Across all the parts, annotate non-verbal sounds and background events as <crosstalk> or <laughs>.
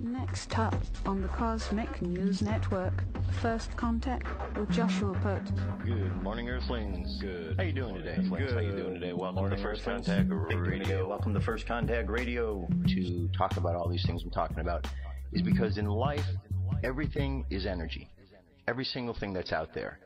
Next up on the Cosmic News Network, First Contact with Joshua Poet. Good morning, Earthlings. Good. How you doing today? Good. How you doing today? Welcome Morning, to First Earthlings. Contact How you doing Radio. Welcome to First Contact Radio to talk about all these things I'm talking about. Is because in life, everything is energy. Every single thing that's out there.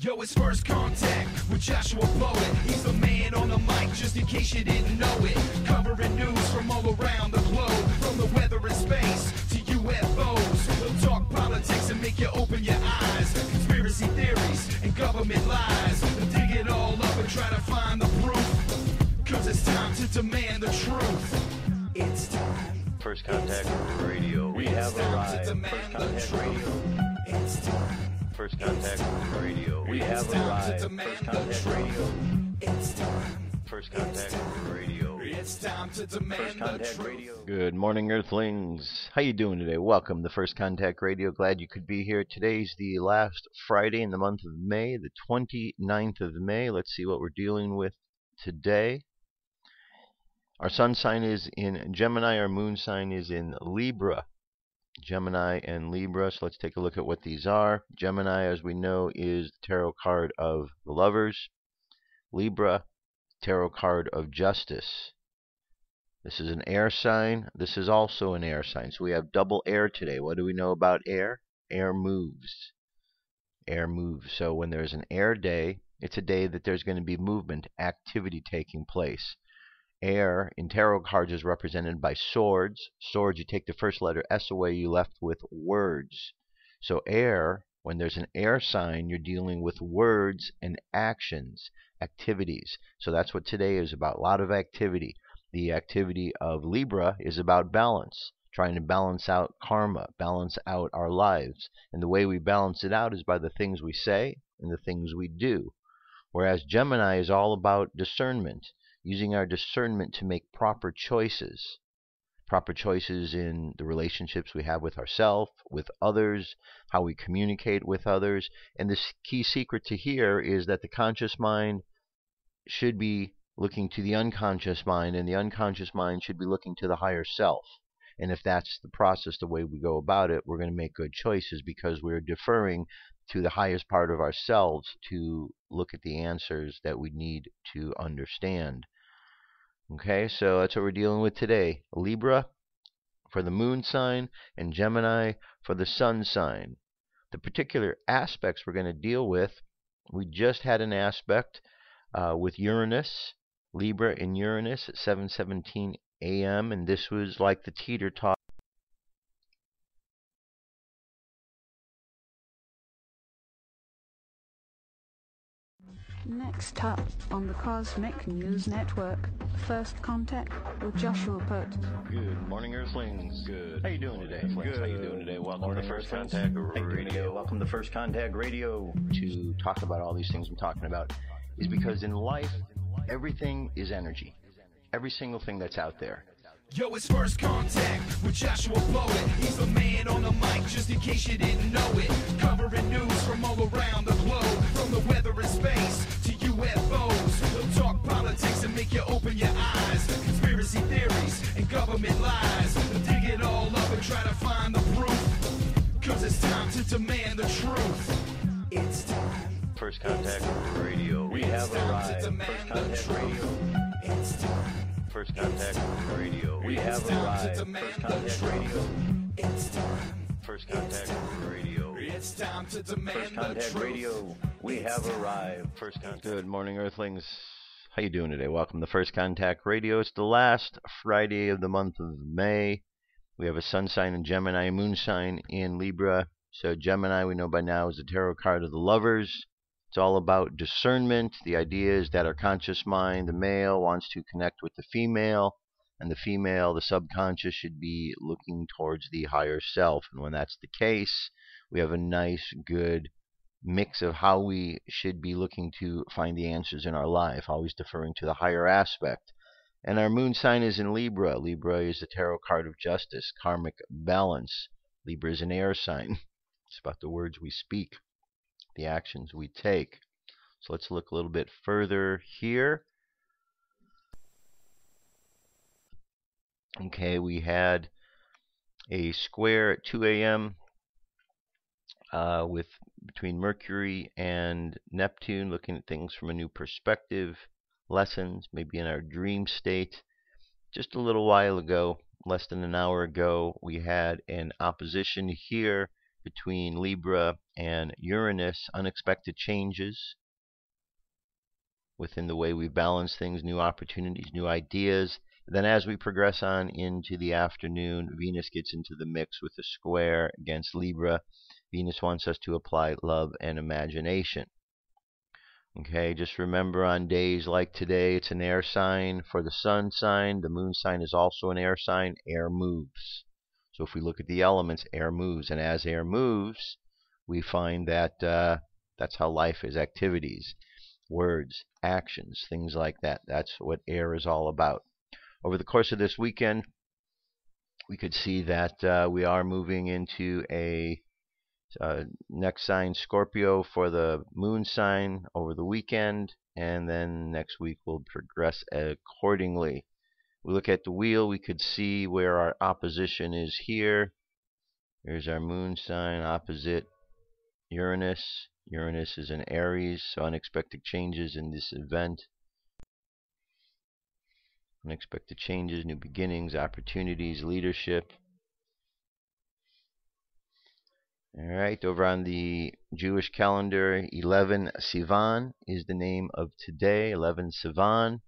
Yo, it's first contact with Joshua Poet. He's the man on the mic, just in case you didn't know it. Covering news from all around the globe, from the weather and space to UFOs. He'll talk politics and make you open your eyes. Conspiracy theories and government lies. He'll dig it all up and try to find the proof. Cause it's time to demand the truth. It's time. First Contact Radio. We have It's time to arrived. First demand the Contact truth. Radio. It's time. First Contact Radio. We have arrived. First the Contact truth. Radio. It's time. First Contact Radio. It's time to demand the Contact. Radio. Good morning, Earthlings. How you doing today? Welcome to First Contact Radio. Glad you could be here. Today's the last Friday in the month of May, the 29th of May. Let's see what we're dealing with today. Our sun sign is in Gemini. Our moon sign is in Libra. Gemini and Libra. So let's take a look at what these are. Gemini, as we know, is the tarot card of the lovers. Libra, tarot card of justice. This is an air sign. This is also an air sign. So we have double air today. What do we know about air? Air moves. Air moves. So when there's an air day, it's a day that there's going to be movement, activity taking place. Air in tarot cards is represented by swords. Swords, you take the first letter S away, you left with words. So air, when there's an air sign, you're dealing with words and actions, activities. So that's what today is about. A lot of activity. The activity of Libra is about balance, trying to balance out karma, balance out our lives. And the way we balance it out is by the things we say and the things we do. Whereas Gemini is all about discernment, using our discernment to make proper choices. Proper choices in the relationships we have with ourselves, with others, how we communicate with others. And the key secret to here is that the conscious mind should be looking to the unconscious mind, and the unconscious mind should be looking to the higher self. And if that's the process, the way we go about it, we're going to make good choices because we're deferring to the highest part of ourselves to look at the answers that we need to understand. Okay, so that's what we're dealing with today. Libra for the moon sign and Gemini for the sun sign. The particular aspects we're going to deal with, we just had an aspect uh, with Uranus, Libra and Uranus at 7:17 a.m. and this was like the teeter tot. Next up on the Cosmic News Network, First Contact with Joshua Poet. Good morning, Earthlings. Good. How you doing today? Good. How you doing today? Welcome Morning, to First Earthlings. Contact How Radio. today? Welcome to First Contact Radio to talk about all these things I'm talking about. Is because in life, everything is energy. Every single thing that's out there. Yo, it's first contact with Joshua Poet. He's the man on the mic, just in case you didn't know it. Covering news from all around the globe, from the weather and space to UFOs. He'll talk politics and make you open your eyes. Conspiracy theories and government lies. He'll dig it all up and try to find the proof. Cause it's time to demand the truth. It's time. First Contact Radio. We have time to arrived. demand First the Contact truth. Radio. It's time. First Contact Radio. We have arrived. First Contact. Radio. It's time. First Contact Radio. It's time to demand First Contact. Radio. We have arrived. First Contact. Good morning, Earthlings. How you doing today? Welcome to First Contact Radio. It's the last Friday of the month of May. We have a sun sign in Gemini, moon sign in Libra. So Gemini, we know by now, is the tarot card of the lovers. It's all about discernment. The idea is that our conscious mind, the male, wants to connect with the female, and the female, the subconscious, should be looking towards the higher self. And when that's the case, we have a nice, good mix of how we should be looking to find the answers in our life, always deferring to the higher aspect. And our moon sign is in Libra. Libra is the tarot card of justice, karmic balance. Libra is an air sign. <laughs> It's about the words we speak, the actions we take. So let's look a little bit further here. Okay, we had a square at 2 a.m. Uh, with between Mercury and Neptune, looking at things from a new perspective, lessons, maybe in our dream state. Just a little while ago, less than an hour ago, we had an opposition here between Libra and Uranus, unexpected changes within the way we balance things, new opportunities, new ideas. Then, as we progress on into the afternoon, Venus gets into the mix with a square against Libra. Venus wants us to apply love and imagination. Okay, just remember on days like today, it's an air sign for the sun sign. The moon sign is also an air sign. Air moves. So if we look at the elements, air moves. And as air moves, we find that uh, that's how life is activities, words, actions, things like that. That's what air is all about. Over the course of this weekend, we could see that uh, we are moving into a uh, next sign Scorpio for the moon sign over the weekend, and then next week we'll progress accordingly. We look at the wheel, we could see where our opposition is here. Here's our moon sign opposite Uranus. Uranus is in Aries, so unexpected changes in this event. Unexpected changes, new beginnings, opportunities, leadership. All right, over on the Jewish calendar, 11 Sivan is the name of today, 11 Sivan.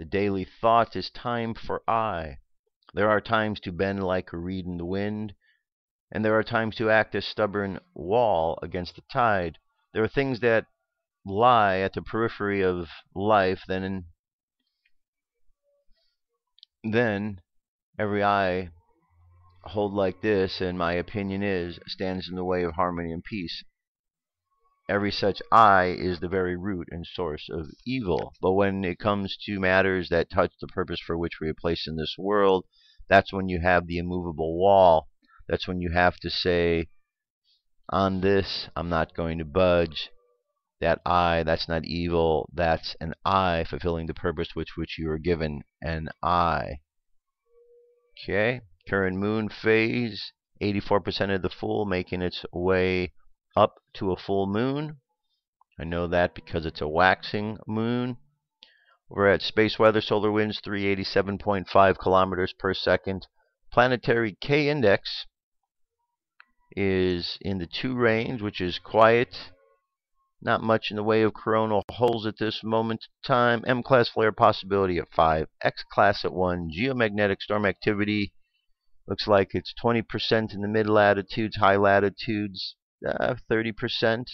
The daily thought is time for I. There are times to bend like a reed in the wind, and there are times to act as stubborn wall against the tide. There are things that lie at the periphery of life, then then every eye hold like this, and my opinion is, stands in the way of harmony and peace. Every such I is the very root and source of evil. But when it comes to matters that touch the purpose for which we are placed in this world, that's when you have the immovable wall. That's when you have to say, on this, I'm not going to budge. That I, that's not evil. That's an I fulfilling the purpose which which you are given. An I. Okay? Current moon phase, 84% of the full, making its way up to a full moon. I know that because it's a waxing moon. We're at space weather, solar winds 387.5 kilometers per second. Planetary K index is in the 2 range, which is quiet. Not much in the way of coronal holes at this moment in time. M class flare possibility at 5. X class at 1. Geomagnetic storm activity Looks like it's 20% in the mid latitudes, high latitudes, uh, 30%.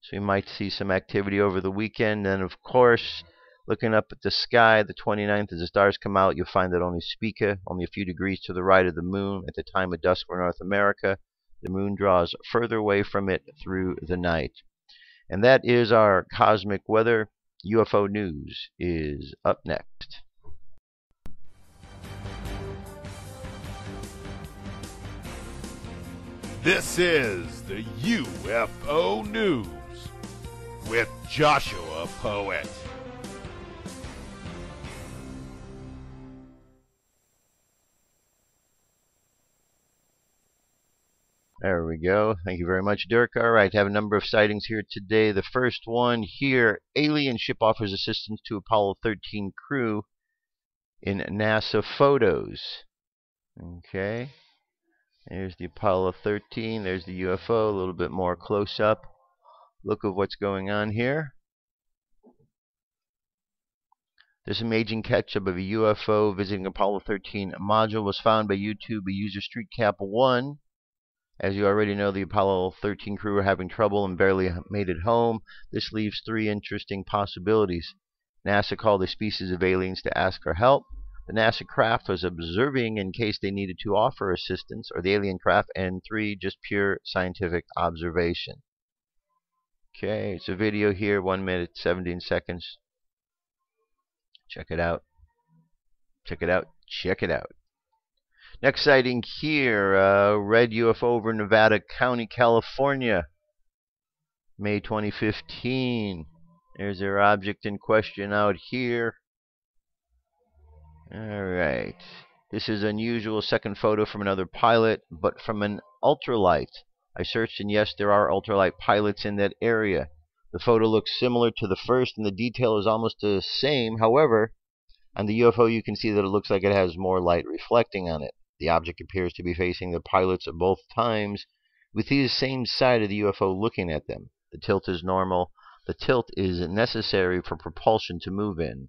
So you might see some activity over the weekend. And of course, looking up at the sky, the 29th, as the stars come out, you'll find that only Spica, only a few degrees to the right of the moon at the time of dusk for North America, the moon draws further away from it through the night. And that is our cosmic weather. UFO news is up next. This is the UFO News with Joshua Poet. There we go. Thank you very much, Dirk. All right, have a number of sightings here today. The first one here alien ship offers assistance to Apollo 13 crew in NASA photos. Okay. There's the Apollo 13. There's the UFO. A little bit more close up look of what's going on here. This amazing catch-up of a UFO visiting Apollo 13 module was found by YouTube user StreetCap1. As you already know, the Apollo 13 crew were having trouble and barely made it home. This leaves three interesting possibilities. NASA called a species of aliens to ask for help. The NASA craft was observing in case they needed to offer assistance, or the alien craft, and three, just pure scientific observation. Okay, it's a video here, 1 minute 17 seconds. Check it out. Check it out. Check it out. Next sighting here, uh, red UFO over Nevada County, California. May 2015. There's their object in question out here. Alright. This is unusual second photo from another pilot, but from an ultralight. I searched and yes, there are ultralight pilots in that area. The photo looks similar to the first and the detail is almost the same. However, on the UFO you can see that it looks like it has more light reflecting on it. The object appears to be facing the pilots at both times with the same side of the UFO looking at them. The tilt is normal. The tilt is necessary for propulsion to move in.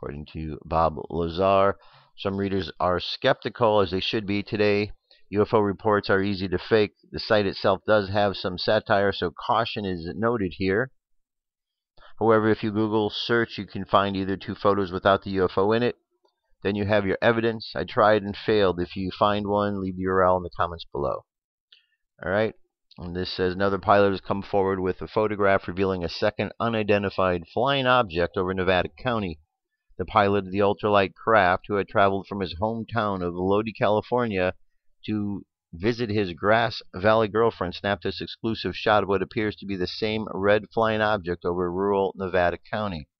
According to Bob Lazar, some readers are skeptical, as they should be today. UFO reports are easy to fake. The site itself does have some satire, so caution is noted here. However, if you Google search, you can find either two photos without the UFO in it. Then you have your evidence. I tried and failed. If you find one, leave the URL in the comments below. All right. And this says another pilot has come forward with a photograph revealing a second unidentified flying object over Nevada County. The pilot of the ultralight craft, who had traveled from his hometown of Lodi, California, to visit his Grass Valley girlfriend, snapped this exclusive shot of what appears to be the same red flying object over rural Nevada County.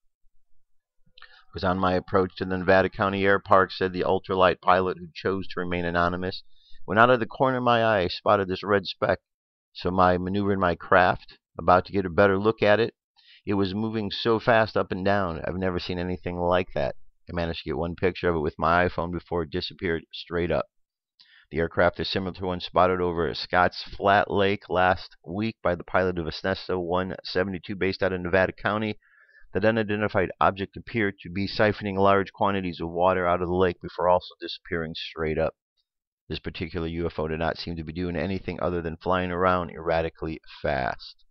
It was on my approach to the Nevada County Air Park, said the ultralight pilot who chose to remain anonymous. When out of the corner of my eye I spotted this red speck, so I maneuvered my craft, about to get a better look at it, it was moving so fast up and down. I've never seen anything like that. I managed to get one picture of it with my iPhone before it disappeared straight up. The aircraft is similar to one spotted over Scotts Flat Lake last week by the pilot of a Cessna 172 based out of Nevada County. That unidentified object appeared to be siphoning large quantities of water out of the lake before also disappearing straight up. This particular UFO did not seem to be doing anything other than flying around erratically fast.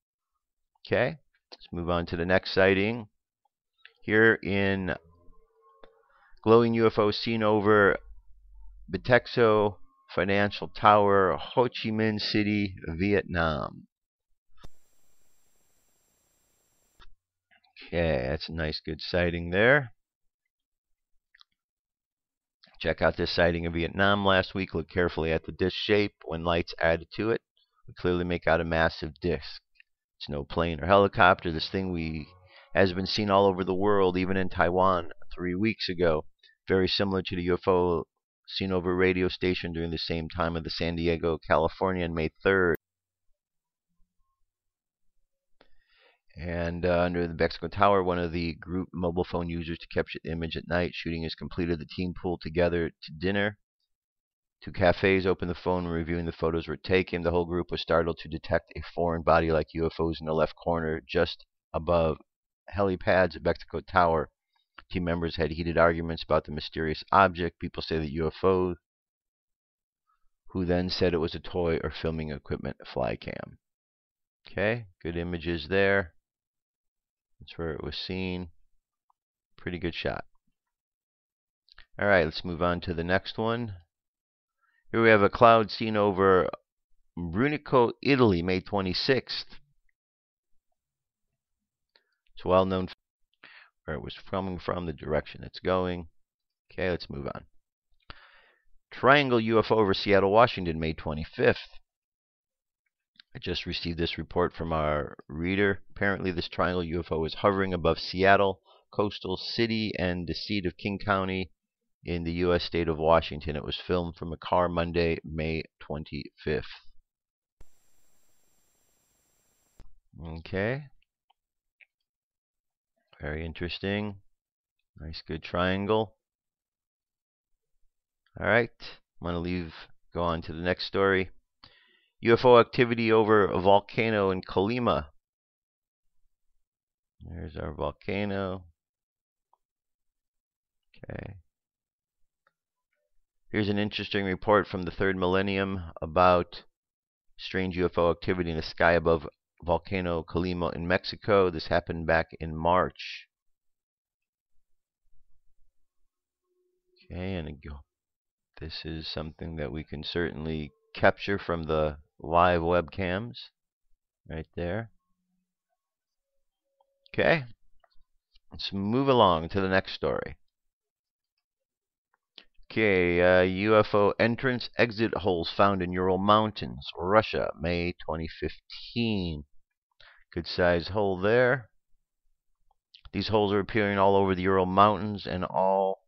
Okay? Let's move on to the next sighting. Here in glowing UFO seen over Bitexco Financial Tower, Ho Chi Minh City, Vietnam. Okay, that's a nice good sighting there. Check out this sighting in Vietnam last week. Look carefully at the disc shape when lights added to it. We clearly make out a massive disc. It's no plane or helicopter. This thing we has been seen all over the world, even in Taiwan three weeks ago. Very similar to the UFO seen over a radio station during the same time of the San Diego, California, on May 3rd. And uh, under the Bitexco Tower, one of the group mobile phone users to capture the image at night. Shooting is completed. The team pulled together to dinner. Two cafes opened the phone and reviewing the photos were taken. The whole group was startled to detect a foreign body like UFOs in the left corner just above helipads at Bitexco Tower. Team members had heated arguments about the mysterious object. People say that UFO, who then said it was a toy or filming equipment fly cam. Okay, good images there. That's where it was seen. Pretty good shot. Alright, let's move on to the next one. Here we have a cloud seen over Brunico, Italy, May 26th. It's well known where it was coming from, the direction it's going. Okay, let's move on. Triangle UFO over Seattle, Washington, May 25th. I just received this report from our reader. Apparently, this triangle UFO is hovering above Seattle, coastal city, and the seat of King County in the U.S. state of Washington. It was filmed from a car Monday, May 25th. Okay. Very interesting. Nice good triangle. Alright. I'm going to leave, go on to the next story. UFO activity over a volcano in Colima. There's our volcano. Okay. Here's an interesting report from the third millennium about strange UFO activity in the sky above volcano Colima in Mexico. This happened back in March. Okay, and this is something that we can certainly capture from the live webcams right there. Okay, let's move along to the next story. Okay, uh, UFO entrance exit holes found in Ural Mountains, Russia, May 2015. Good size hole there. These holes are appearing all over the Ural Mountains and all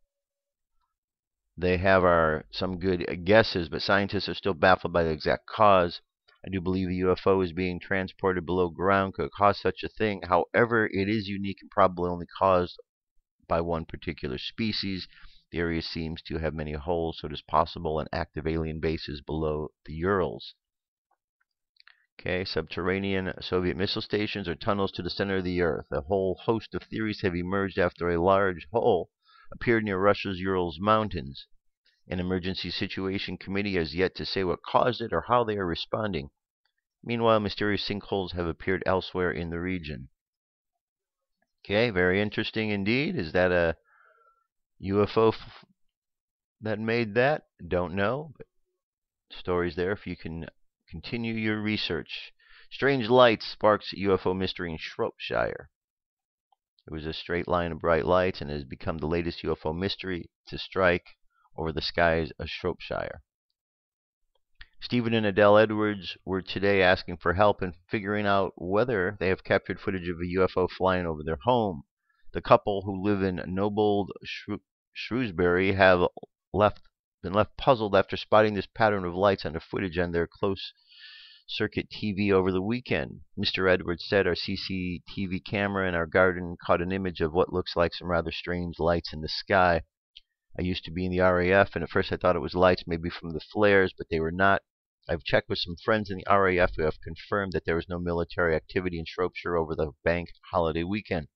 they have are some good guesses, but scientists are still baffled by the exact cause. I do believe a UFO is being transported below ground could cause such a thing. However, it is unique and probably only caused by one particular species. The area seems to have many holes, so it is possible an active alien base is below the Urals. Okay, subterranean Soviet missile stations or tunnels to the center of the Earth. A whole host of theories have emerged after a large hole appeared near Russia's Urals mountains. An emergency situation committee has yet to say what caused it or how they are responding. Meanwhile, mysterious sinkholes have appeared elsewhere in the region. Okay, very interesting indeed. Is that a UFO that made that? Don't know. But stories there if you can continue your research. Strange lights sparks UFO mystery in Shropshire. It was a straight line of bright lights and has become the latest UFO mystery to strike over the skies of Shropshire. Stephen and Adele Edwards were today asking for help in figuring out whether they have captured footage of a UFO flying over their home. The couple who live in Nobold, Shrew- Shrewsbury, have left been left puzzled after spotting this pattern of lights on the footage on their close circuit TV over the weekend. Mr. Edwards said our CCTV camera in our garden caught an image of what looks like some rather strange lights in the sky. I used to be in the RAF, and at first I thought it was lights maybe from the flares, but they were not. I've checked with some friends in the RAF who have confirmed that there was no military activity in Shropshire over the bank holiday weekend.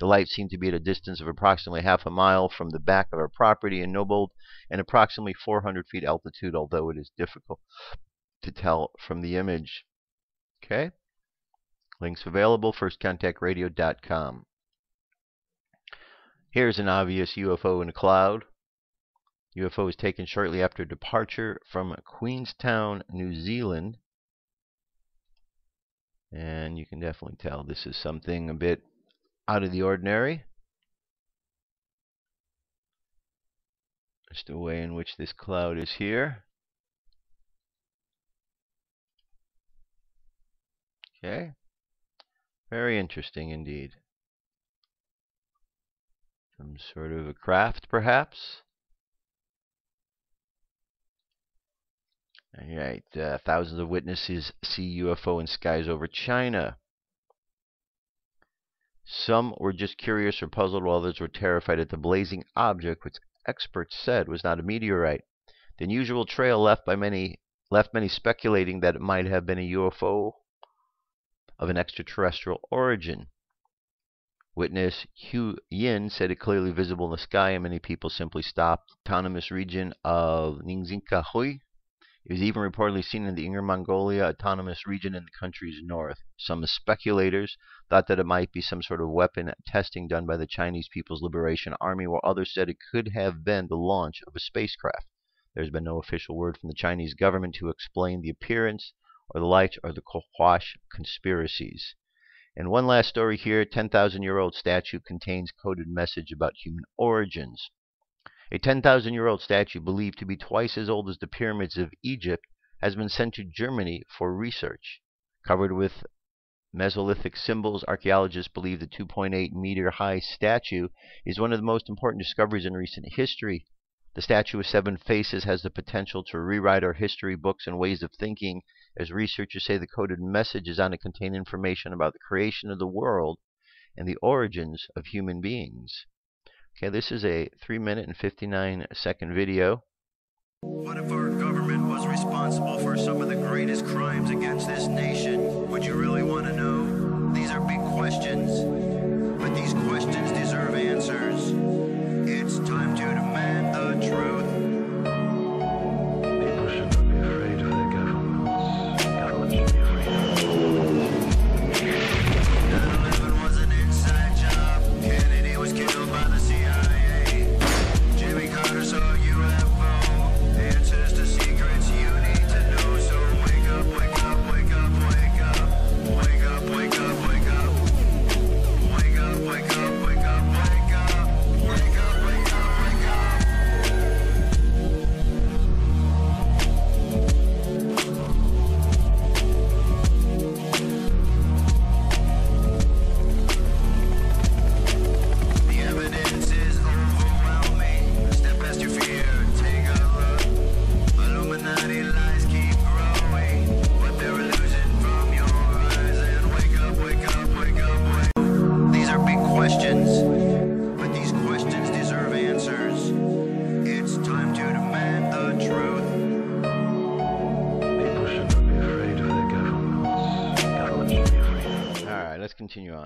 The light seemed to be at a distance of approximately half a mile from the back of our property in Nobold and approximately 400 feet altitude, although it is difficult to tell from the image. Okay? Links available, firstcontactradio.com. Here's an obvious UFO in a cloud. UFO was taken shortly after departure from Queenstown, New Zealand. And you can definitely tell this is something a bit out of the ordinary. Just the way in which this cloud is here. Okay. Very interesting indeed. Some sort of a craft, perhaps. All right. Uh, thousands of witnesses see UFO in skies over China. Some were just curious or puzzled, while others were terrified at the blazing object, which experts said was not a meteorite. The unusual trail left by many left many speculating that it might have been a UFO of an extraterrestrial origin. Witness Hu Yin said it clearly visible in the sky, and many people simply stopped. Autonomous region of Ningxinka Hui it was even reportedly seen in the Inner Mongolia Autonomous Region in the country's north. Some speculators thought that it might be some sort of weapon testing done by the Chinese People's Liberation Army, while others said it could have been the launch of a spacecraft. There's been no official word from the Chinese government to explain the appearance or the light or the quash conspiracies. And one last story here 10,000 year old statue contains coded message about human origins. A 10,000 year old statue, believed to be twice as old as the pyramids of Egypt, has been sent to Germany for research. Covered with Mesolithic symbols, archaeologists believe the 2.8 meter high statue is one of the most important discoveries in recent history. The statue with seven faces has the potential to rewrite our history books and ways of thinking, as researchers say the coded messages on it contain information about the creation of the world and the origins of human beings. Okay, this is a 3 minute and 59 second video. What if our government was responsible for some of the greatest crimes against this nation? Would you really want to know? These are big questions, but these questions deserve answers. It's time to demand the truth.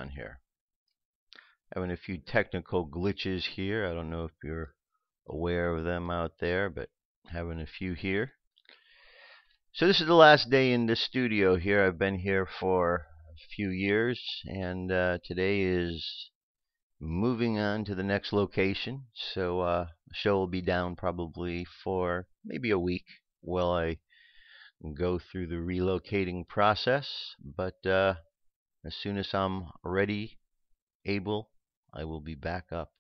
On here. Having a few technical glitches here. I don't know if you're aware of them out there, but having a few here. So this is the last day in the studio here. I've been here for a few years, and uh, today is moving on to the next location. So uh, the show will be down probably for maybe a week while I go through the relocating process. But uh, as soon as I'm ready, able, I will be back up.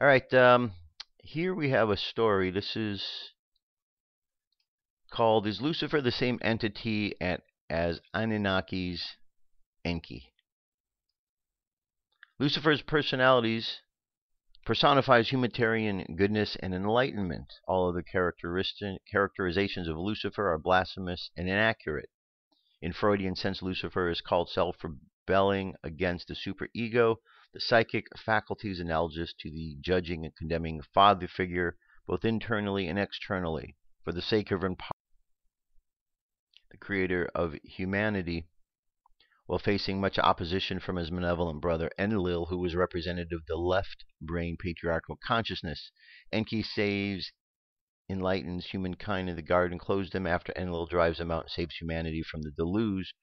All right. Um, here we have a story. This is called Is Lucifer the Same Entity at, as Anunnaki's Enki? Lucifer's personalities personifies humanitarian goodness and enlightenment. All of the characterizations of Lucifer are blasphemous and inaccurate. In Freudian sense, Lucifer is called self-rebelling against the superego, the psychic faculties analogous to the judging and condemning father figure, both internally and externally, for the sake of the creator of humanity while facing much opposition from his malevolent brother Enlil, who was representative of the left brain patriarchal consciousness. Enki saves, enlightens humankind in the garden, closes them after Enlil drives them out and saves humanity from the deluge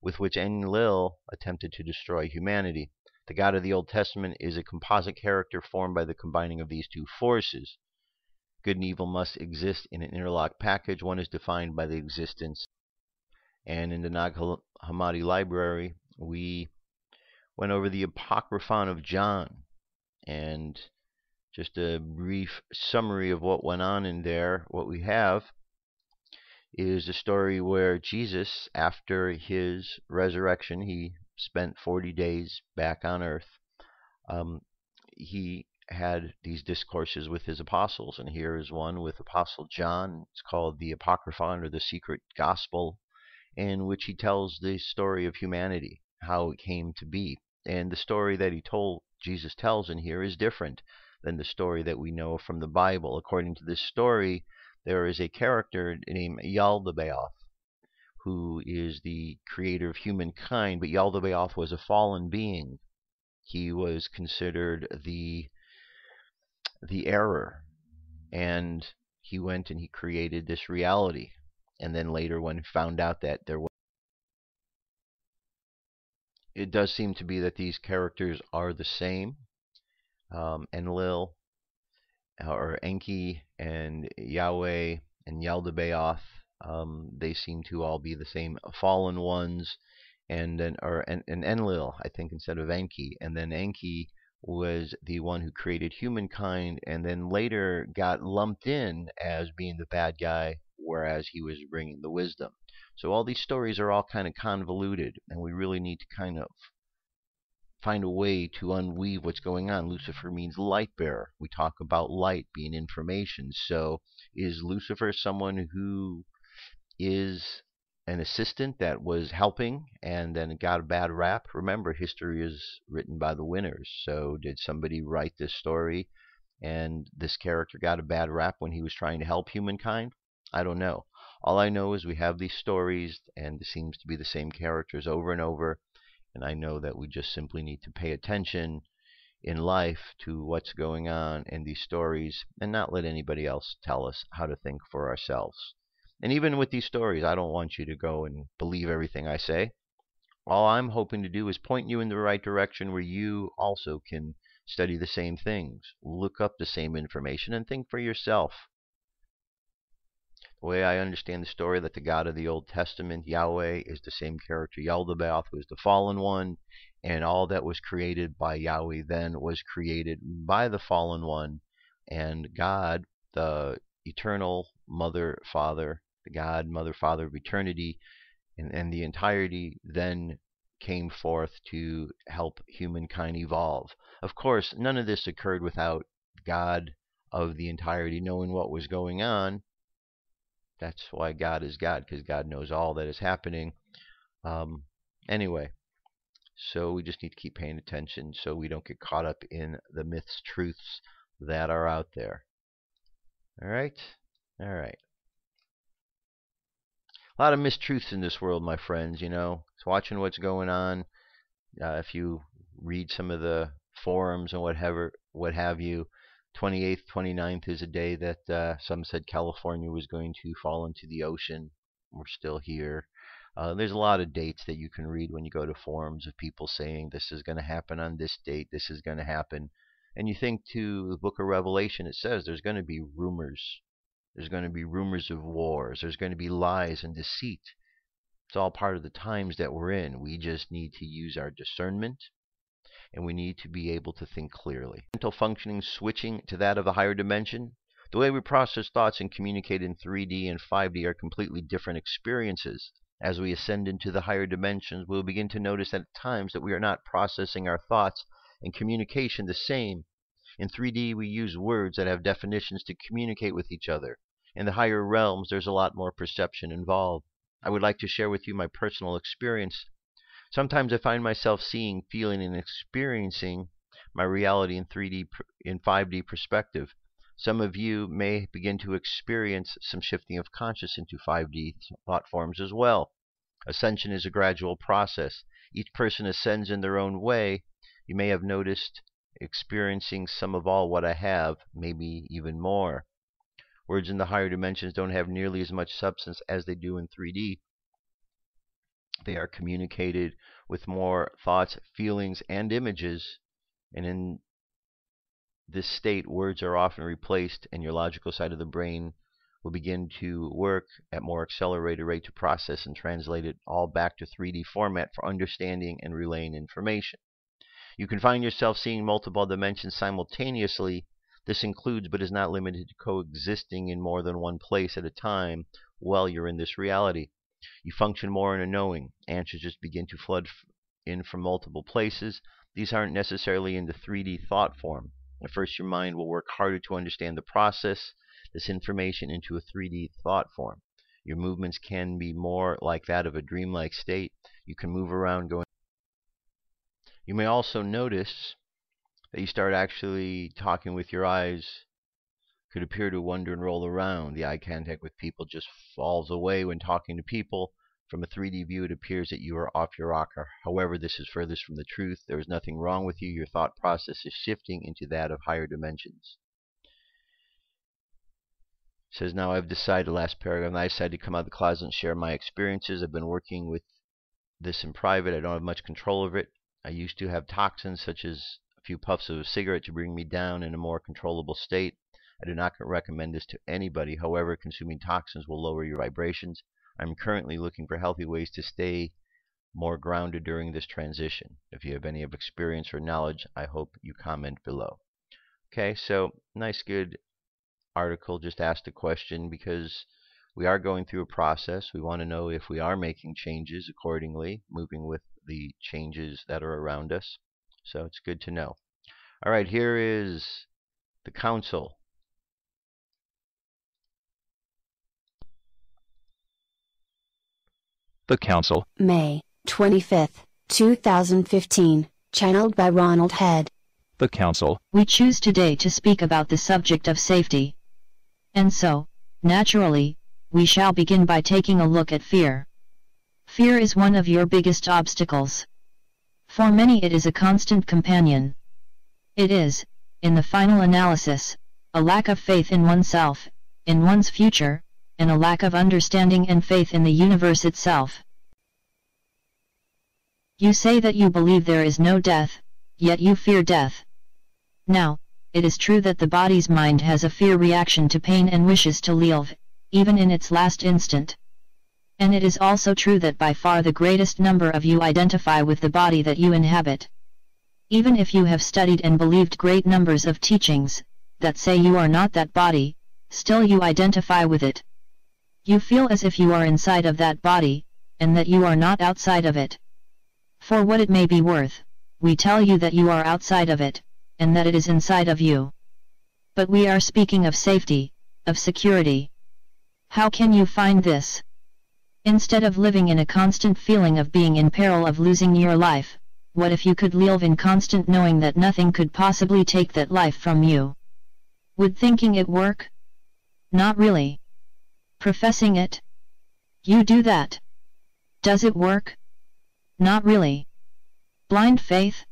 with which Enlil attempted to destroy humanity. The God of the Old Testament is a composite character formed by the combining of these two forces. Good and evil must exist in an interlocked package. One is defined by the existence and in the Nag Hammadi library, we went over the Apocryphon of John and just a brief summary of what went on in there. What we have is a story where Jesus, after his resurrection, he spent 40 days back on earth. Um, he had these discourses with his apostles, and here is one with Apostle John. It's called the Apocryphon or the Secret Gospel in which he tells the story of humanity, how it came to be. And the story that he told, Jesus tells in here, is different than the story that we know from the Bible. According to this story, there is a character named Yaldabaoth, who is the creator of humankind, but Yaldabaoth was a fallen being. He was considered the the error, and he went and he created this reality and then later when he found out that there was it does seem to be that these characters are the same um, Enlil or Enki and Yahweh and Yaldabaoth um, they seem to all be the same fallen ones and then or and Enlil I think instead of Enki and then Enki was the one who created humankind and then later got lumped in as being the bad guy whereas he was bringing the wisdom. So all these stories are all kind of convoluted, and we really need to kind of find a way to unweave what's going on. Lucifer means light bearer. We talk about light being information. So is Lucifer someone who is an assistant that was helping and then got a bad rap? Remember, history is written by the winners. So did somebody write this story and this character got a bad rap when he was trying to help humankind? I don't know. All I know is we have these stories, and it seems to be the same characters over and over. And I know that we just simply need to pay attention in life to what's going on in these stories and not let anybody else tell us how to think for ourselves. And even with these stories, I don't want you to go and believe everything I say. All I'm hoping to do is point you in the right direction where you also can study the same things, look up the same information, and think for yourself. The way I understand the story, that the God of the Old Testament, Yahweh, is the same character Yaldabaoth, is the fallen one, and all that was created by Yahweh then was created by the fallen one, and God, the eternal Mother, Father, the God, Mother, Father of eternity, and, and the entirety then came forth to help humankind evolve. Of course, none of this occurred without God of the entirety knowing what was going on that's why God is God, because God knows all that is happening. Um, anyway, so we just need to keep paying attention so we don't get caught up in the myths, truths that are out there. All right? All right. A lot of mistruths in this world, my friends, you know. It's watching what's going on. Uh, if you read some of the forums and whatever, what have you, 28th, 29th is a day that uh, some said California was going to fall into the ocean. We're still here. Uh, there's a lot of dates that you can read when you go to forums of people saying this is going to happen on this date, this is going to happen. And you think to the book of Revelation, it says there's going to be rumors. There's going to be rumors of wars. There's going to be lies and deceit. It's all part of the times that we're in. We just need to use our discernment and we need to be able to think clearly. Mental functioning switching to that of the higher dimension. The way we process thoughts and communicate in 3D and 5D are completely different experiences. As we ascend into the higher dimensions, we'll begin to notice at times that we are not processing our thoughts and communication the same. In 3D, we use words that have definitions to communicate with each other. In the higher realms, there's a lot more perception involved. I would like to share with you my personal experience Sometimes I find myself seeing, feeling, and experiencing my reality in 3D in 5D perspective. Some of you may begin to experience some shifting of conscious into 5D thought forms as well. Ascension is a gradual process. Each person ascends in their own way. You may have noticed experiencing some of all what I have, maybe even more. Words in the higher dimensions don't have nearly as much substance as they do in 3D. They are communicated with more thoughts, feelings, and images. And in this state, words are often replaced, and your logical side of the brain will begin to work at more accelerated rate to process and translate it all back to 3D format for understanding and relaying information. You can find yourself seeing multiple dimensions simultaneously. This includes but is not limited to coexisting in more than one place at a time while you're in this reality. You function more in a knowing. Answers just begin to flood in from multiple places. These aren't necessarily in the 3D thought form. At first, your mind will work harder to understand the process, this information into a 3D thought form. Your movements can be more like that of a dreamlike state. You can move around going. You may also notice that you start actually talking with your eyes could appear to wander and roll around. The eye contact with people just falls away when talking to people. From a 3D view, it appears that you are off your rocker. However, this is furthest from the truth. There is nothing wrong with you. Your thought process is shifting into that of higher dimensions. It says now I've decided, last paragraph, I decided to come out of the closet and share my experiences. I've been working with this in private. I don't have much control over it. I used to have toxins such as a few puffs of a cigarette to bring me down in a more controllable state. I do not recommend this to anybody. However, consuming toxins will lower your vibrations. I'm currently looking for healthy ways to stay more grounded during this transition. If you have any of experience or knowledge, I hope you comment below. Okay, so nice, good article. Just asked a question because we are going through a process. We want to know if we are making changes accordingly, moving with the changes that are around us. So it's good to know. All right, here is the council The Council. May 25th, 2015, channeled by Ronald Head. The Council. We choose today to speak about the subject of safety. And so, naturally, we shall begin by taking a look at fear. Fear is one of your biggest obstacles. For many it is a constant companion. It is, in the final analysis, a lack of faith in oneself, in one's future, and a lack of understanding and faith in the universe itself. You say that you believe there is no death, yet you fear death. Now, it is true that the body's mind has a fear reaction to pain and wishes to live, even in its last instant. And it is also true that by far the greatest number of you identify with the body that you inhabit. Even if you have studied and believed great numbers of teachings, that say you are not that body, still you identify with it. You feel as if you are inside of that body, and that you are not outside of it. For what it may be worth, we tell you that you are outside of it, and that it is inside of you. But we are speaking of safety, of security. How can you find this? Instead of living in a constant feeling of being in peril of losing your life, what if you could live in constant knowing that nothing could possibly take that life from you? Would thinking it work? Not really. Professing it? You do that. Does it work? Not really. Blind faith?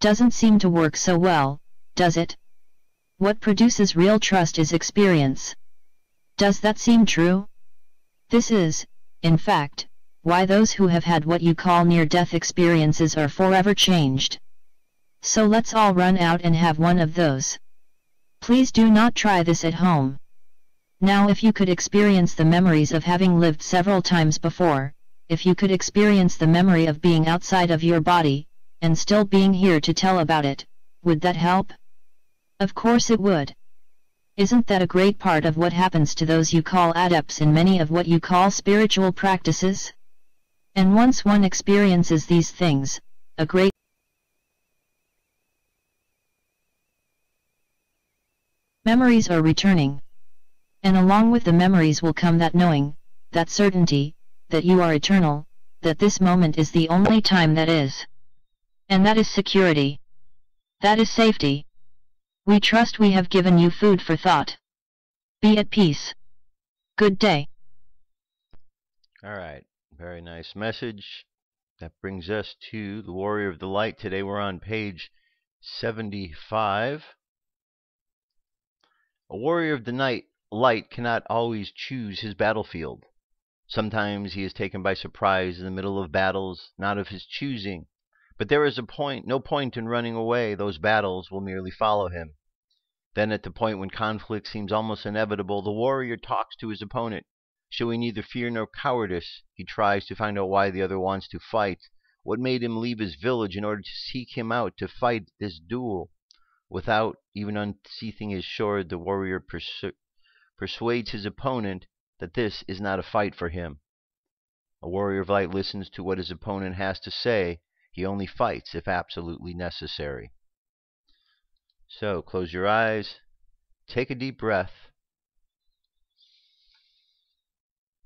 Doesn't seem to work so well, does it? What produces real trust is experience. Does that seem true? This is, in fact, why those who have had what you call near-death experiences are forever changed. So let's all run out and have one of those. Please do not try this at home. Now if you could experience the memories of having lived several times before, if you could experience the memory of being outside of your body, and still being here to tell about it, would that help? Of course it would. Isn't that a great part of what happens to those you call adepts in many of what you call spiritual practices? And once one experiences these things, a great memories are returning. And along with the memories will come that knowing, that certainty, that you are eternal, that this moment is the only time that is. And that is security. That is safety. We trust we have given you food for thought. Be at peace. Good day. All right. Very nice message. That brings us to the Warrior of the Light. Today we're on page 75. A warrior of the night light cannot always choose his battlefield. Sometimes he is taken by surprise in the middle of battles not of his choosing. But there is a point, no point in running away. Those battles will merely follow him. Then, at the point when conflict seems almost inevitable, the warrior talks to his opponent. Showing neither fear nor cowardice, he tries to find out why the other wants to fight. What made him leave his village in order to seek him out to fight this duel? Without even unsheathing his sword, the warrior persu persuades his opponent that this is not a fight for him. A warrior of light listens to what his opponent has to say. He only fights if absolutely necessary. So close your eyes, take a deep breath,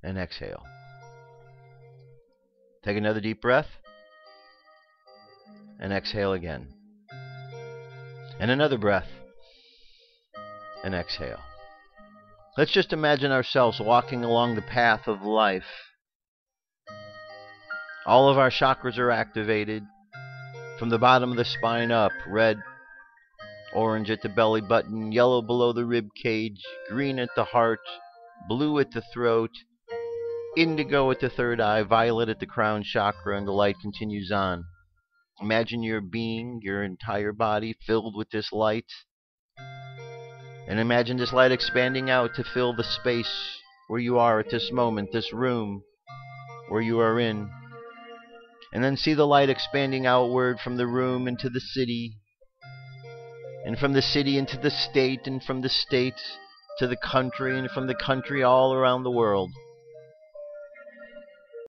and exhale. Take another deep breath, and exhale again. And another breath, and exhale. Let's just imagine ourselves walking along the path of life. All of our chakras are activated from the bottom of the spine up red, orange at the belly button, yellow below the rib cage, green at the heart, blue at the throat, indigo at the third eye, violet at the crown chakra, and the light continues on. Imagine your being, your entire body filled with this light. And imagine this light expanding out to fill the space where you are at this moment, this room where you are in. And then see the light expanding outward from the room into the city, and from the city into the state, and from the state to the country, and from the country all around the world.